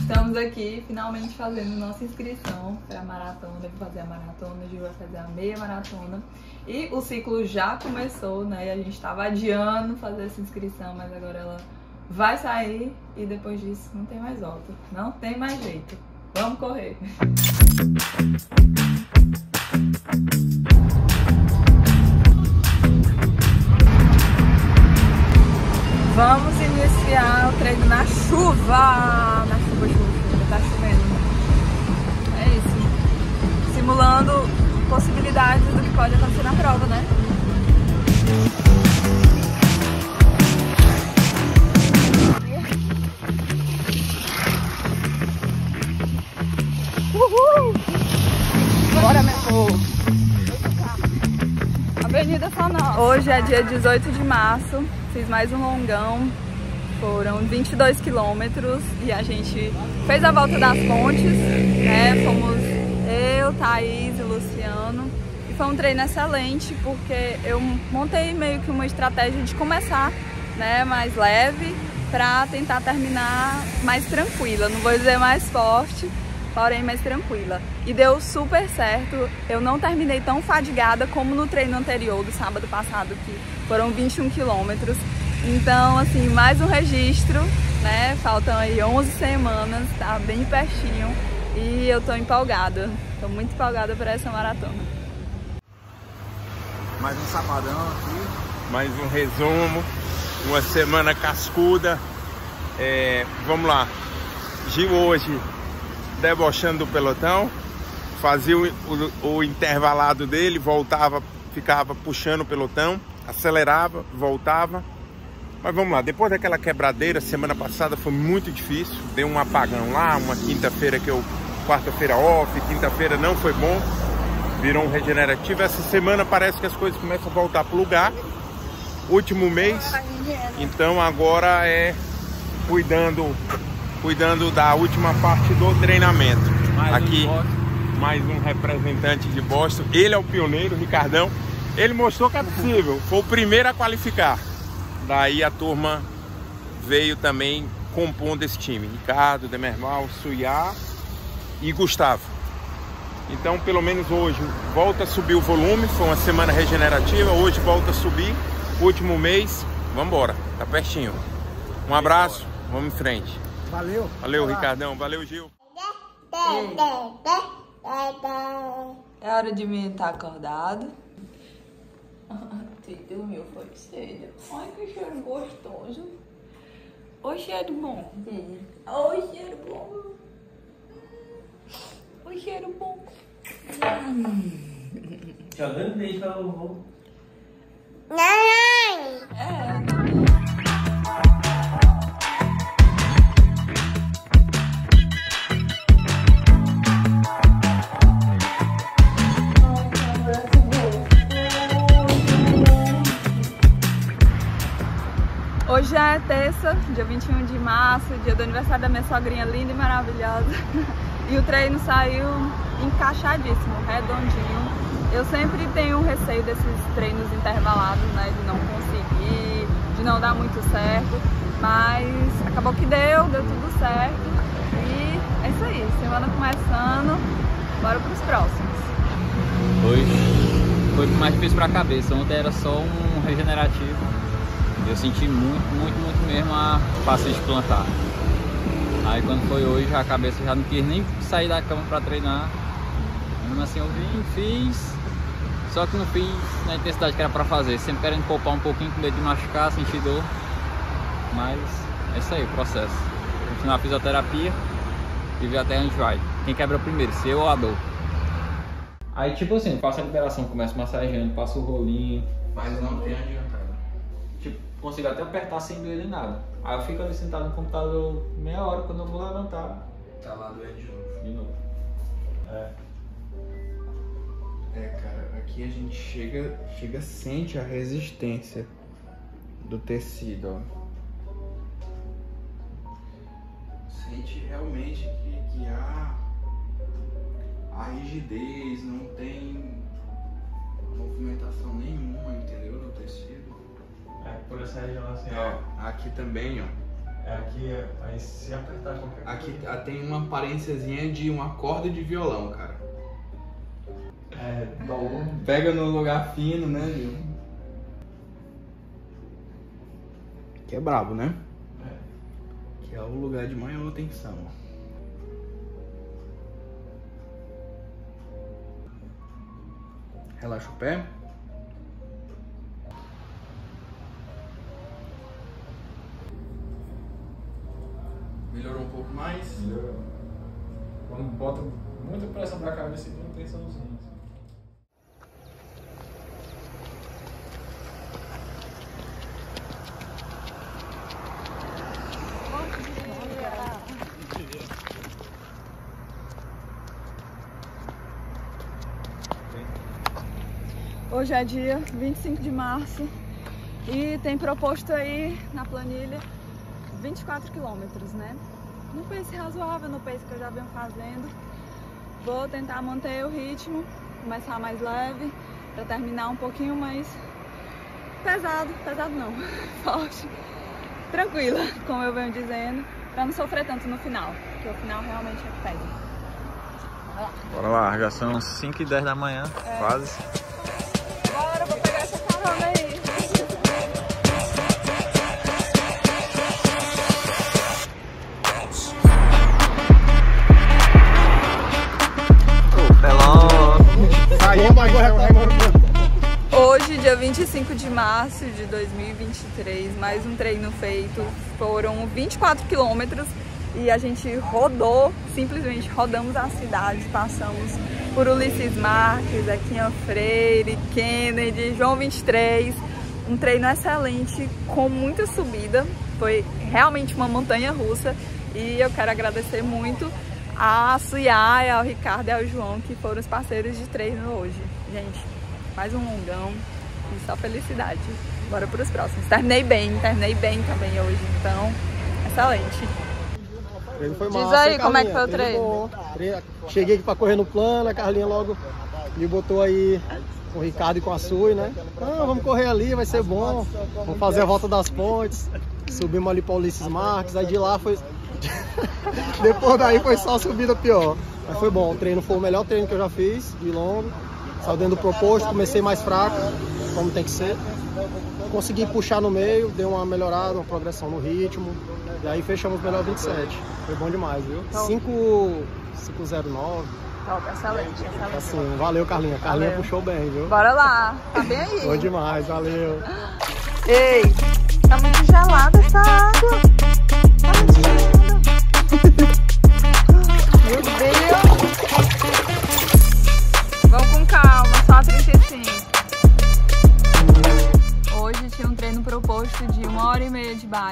Estamos aqui finalmente fazendo nossa inscrição para a maratona. Vou fazer a maratona, a gente vai fazer a meia maratona. E o ciclo já começou, né? A gente estava adiando fazer essa inscrição, mas agora ela vai sair e depois disso não tem mais volta. Não tem mais jeito. Vamos correr! Vamos iniciar o treino na chuva! Na chuva, chuva, tá chovendo. É isso. Simulando possibilidades do que pode acontecer na prova, né? Uhul! Bora, meu! Avenida nossa. Hoje é dia 18 de março, fiz mais um longão. Foram 22 quilômetros e a gente fez a volta das pontes, né? Fomos eu, Thaís e Luciano. E foi um treino excelente porque eu montei meio que uma estratégia de começar né, mais leve para tentar terminar mais tranquila. Não vou dizer mais forte, porém mais tranquila. E deu super certo. Eu não terminei tão fadigada como no treino anterior do sábado passado, que foram 21 quilômetros. Então, assim, mais um registro, né? Faltam aí 11 semanas, tá bem pertinho. E eu tô empolgada. Tô muito empolgada para essa maratona. Mais um sabadão aqui. Mais um resumo. Uma semana cascuda. É, vamos lá. Gil hoje debochando do pelotão, fazia o, o, o, intervalado dele, voltava, ficava puxando o pelotão, acelerava, voltava. Mas vamos lá, depois daquela quebradeira, semana passada foi muito difícil, deu um apagão lá, uma quinta-feira que eu, quarta-feira off, quinta-feira não foi bom, virou um regenerativo. Essa semana parece que as coisas começam a voltar para o lugar. Último mês, então agora é cuidando cuidando da última parte do treinamento. Mais Aqui, um mais um representante de Boston. Ele é o pioneiro, o Ricardão. Ele mostrou que é possível. Foi o primeiro a qualificar. Daí a turma veio também compondo esse time. Ricardo, Demerval, Suyá e Gustavo. Então, pelo menos hoje, volta a subir o volume. Foi uma semana regenerativa. Hoje volta a subir. Último mês. Vamos embora. Tá pertinho. Um abraço. Vamos em frente. Valeu. Valeu, Ricardão. Valeu, Gil. É hora de mim estar acordado. Tu dormiu, foi cedo. Ai, que cheiro gostoso. Oi, cheiro bom. Oi, cheiro bom. Oi, cheiro bom. Jogando beijo pra vovô. É. Hoje já é terça, dia 21 de março, dia do aniversário da minha sogrinha linda e maravilhosa. E o treino saiu encaixadíssimo, redondinho. Eu sempre tenho receio desses treinos intervalados, né? De não conseguir, de não dar muito certo. Mas acabou que deu, deu tudo certo. E é isso aí, semana começando, bora pros próximos. Hoje foi mais difícil pra cabeça, ontem era só um regenerativo eu senti muito, muito, muito mesmo a paciência de plantar. Aí quando foi hoje a cabeça já não quis nem sair da cama para treinar. Mesmo assim eu vim, fiz, só que não fiz na intensidade que era para fazer, sempre querendo poupar um pouquinho com medo de machucar, sentir dor. Mas é isso aí, o processo. Continuar a fisioterapia e ver até onde vai. Quem quebra primeiro, se eu ou a dor. Aí tipo assim, faço a liberação, começo massageando, passo o rolinho. Mas não tem adiantado consigo até apertar sem doer nem nada. Aí eu fico ali sentado no computador meia hora, quando eu vou levantar. Tá lá doendo de novo. De novo. É. É, cara, aqui a gente chega, chega sente a resistência do tecido, ó. Sente realmente que, que há a rigidez, não tem movimentação nenhuma, entendeu? Do tecido. Essa região assim. É, aqui também, ó. É aqui, aí se apertar qualquer Aqui coisa. ah, tem uma aparênciazinha de uma corda de violão, cara. É. Pega no lugar fino, né, Gil? Que é brabo, né? É. Que é o lugar de maior tensão. Relaxa o pé. Bota muita pressão pra cabeça, não tem tensãozinha. Hoje é dia 25 de março e tem proposto aí na planilha 24 quilômetros, né? No pace razoável, no pace que eu já venho fazendo. Vou tentar manter o ritmo, começar mais leve, para terminar um pouquinho mais pesado, pesado não, forte, tranquila, como eu venho dizendo, para não sofrer tanto no final, porque o final realmente é pega. Bora lá, já são 5 e 10 da manhã, quase. 25 de março de 2023, mais um treino feito. Foram 24 quilômetros e a gente rodou, simplesmente rodamos a cidade. Passamos por Ulisses Marques, Equinha Freire, Kennedy, João 23. Um treino excelente, com muita subida. Foi realmente uma montanha russa e eu quero agradecer muito a Suyai, ao Ricardo e ao João, que foram os parceiros de treino hoje. Gente, mais um longão e só felicidade. Bora para os próximos. Terminei bem, terminei bem também hoje, então, excelente. treino foi Diz massa, aí como é que foi o treino. Treino- Cheguei aqui pra correr no plano, a Carlinha logo me botou aí com o Ricardo e com a Sui, né? Ah, vamos correr ali, vai ser bom. Vamos fazer a volta das pontes. Subimos ali pra Ulisses Marques, aí de lá foi. Depois daí foi só subida pior. Mas foi bom, o treino foi o melhor treino que eu já fiz, de longo. Saiu dentro do proposto, comecei mais fraco, como tem que ser. Consegui puxar no meio, deu uma melhorada, uma progressão no ritmo. E aí fechamos melhor 27. Foi bom demais, viu? 5 509. Top, excelente, excelente. Assim, valeu, Carlinha. Carlinha Valeu. puxou bem, viu? Bora lá, tá bem aí. Bom demais, valeu. Ei, tá muito gelada essa água.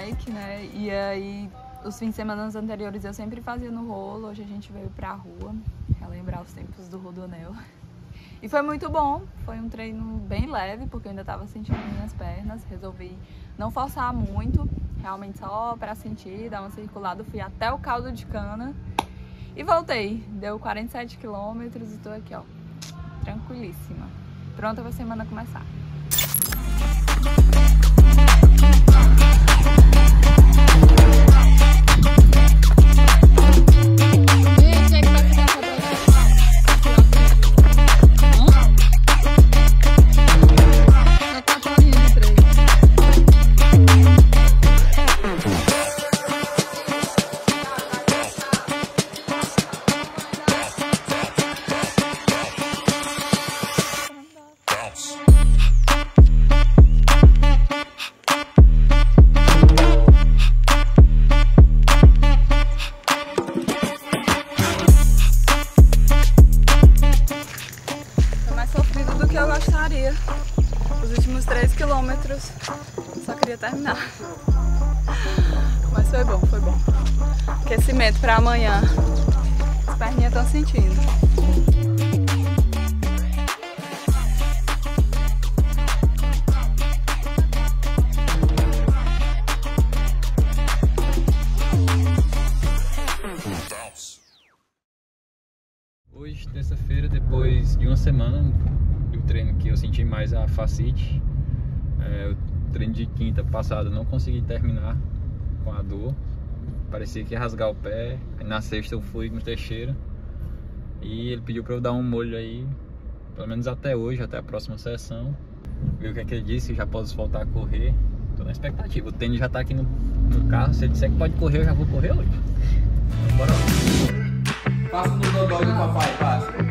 Bike, né? E aí, os fins de semana anteriores eu sempre fazia no rolo. Hoje a gente veio pra rua, relembrar os tempos do Rodonel. E foi muito bom, foi um treino bem leve, porque eu ainda tava sentindo minhas pernas. Resolvi não forçar muito, realmente só pra sentir, dar uma circulada. Fui até o caldo de cana e voltei. Deu 47 quilômetros e tô aqui, ó, tranquilíssima. Pronta pra semana começar. Amanhã. As perninhas estão sentindo. Hoje, terça-feira, depois de uma semana do treino que eu senti mais a facite, é, eu treino de quinta passada não consegui terminar com a dor. Parecia que ia rasgar o pé. Aí na sexta eu fui no Teixeira. E ele pediu para eu dar um molho aí, pelo menos até hoje, até a próxima sessão. Ver o que é que ele disse, já posso voltar a correr. Tô na expectativa. O tênis já tá aqui no, no carro. Se ele disser que pode correr, eu já vou correr hoje. Então, bora lá. Passa no dodói do papai, passa.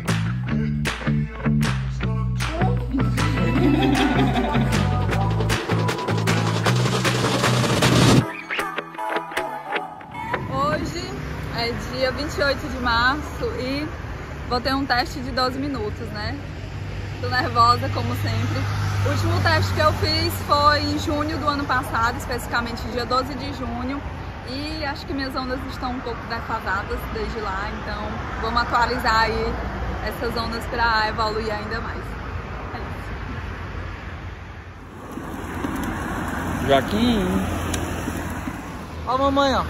Março e vou ter um teste de 12 minutos, né? Tô nervosa, como sempre. O último teste que eu fiz foi em junho do ano passado, especificamente dia 12 de junho. E acho que minhas ondas estão um pouco defasadas desde lá, então vamos atualizar aí essas ondas para evoluir ainda mais. É isso. Joaquim. Ó a mamãe, ó.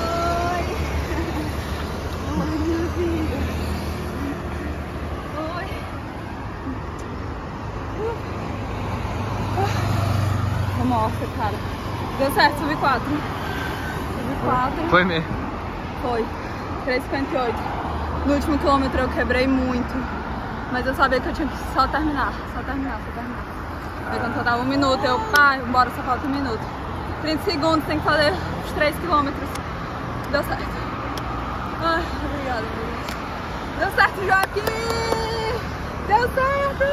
Oi! Oi, meu filho! Oi! Tô morta, cara. Deu certo, subi 4. Subi 4. Foi mesmo. Foi. 3,58. No último quilômetro eu quebrei muito. Mas eu sabia que eu tinha que só terminar. Só terminar, só terminar. Aí quando só tava um minuto, eu, pá, bora, só falta um minuto. 30 segundos, tem que fazer os 3 quilômetros. Deu certo. Ai, obrigada, meu Deus. Deu certo, Joaquim! Deu certo!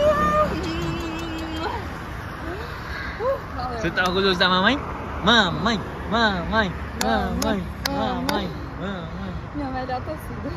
Uh. Você tá orgulhoso da mamãe? Mamãe, mamãe, mamãe, mamãe, mamãe. Minha melhor torcida.